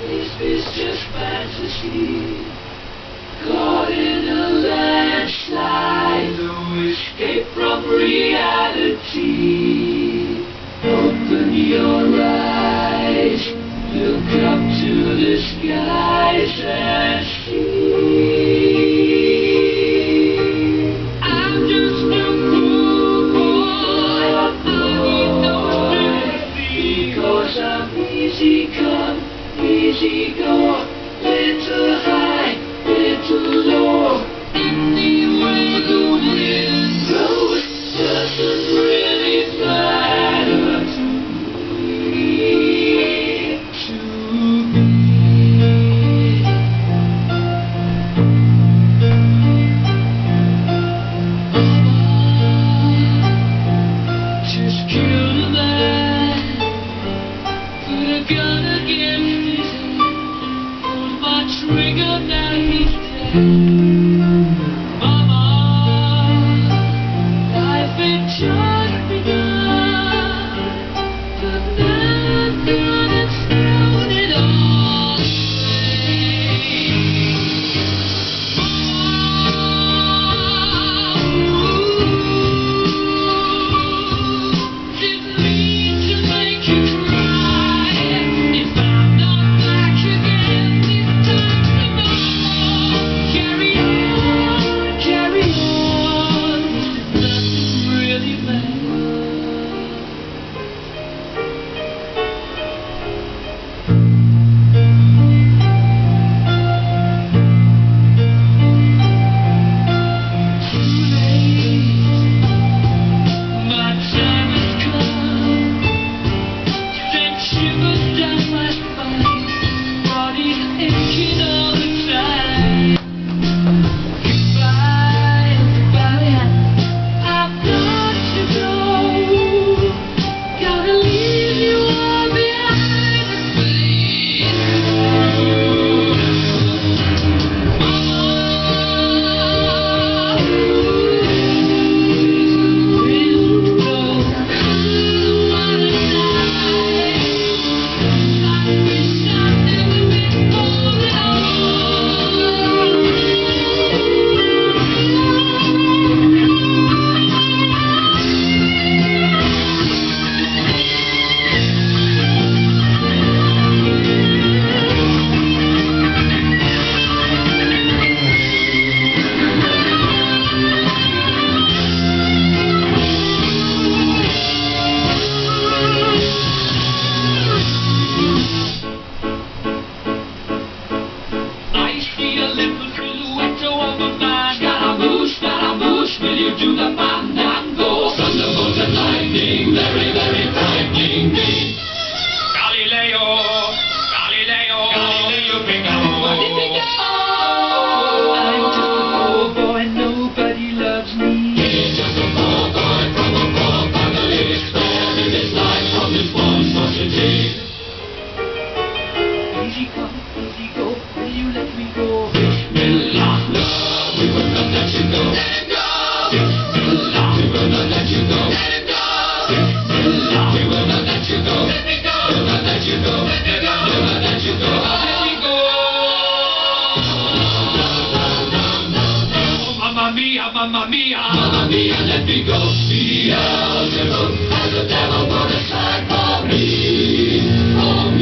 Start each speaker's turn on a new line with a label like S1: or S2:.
S1: This is just fantasy. Caught in a landslide No escape from reality. Open your eyes. Look up to the skies Easy come, easy go, little trigger that he's dead. to the fire. Mamma mia, mamma mia. Mamma mia, let me go the devil. has the devil put a sign for me. For me.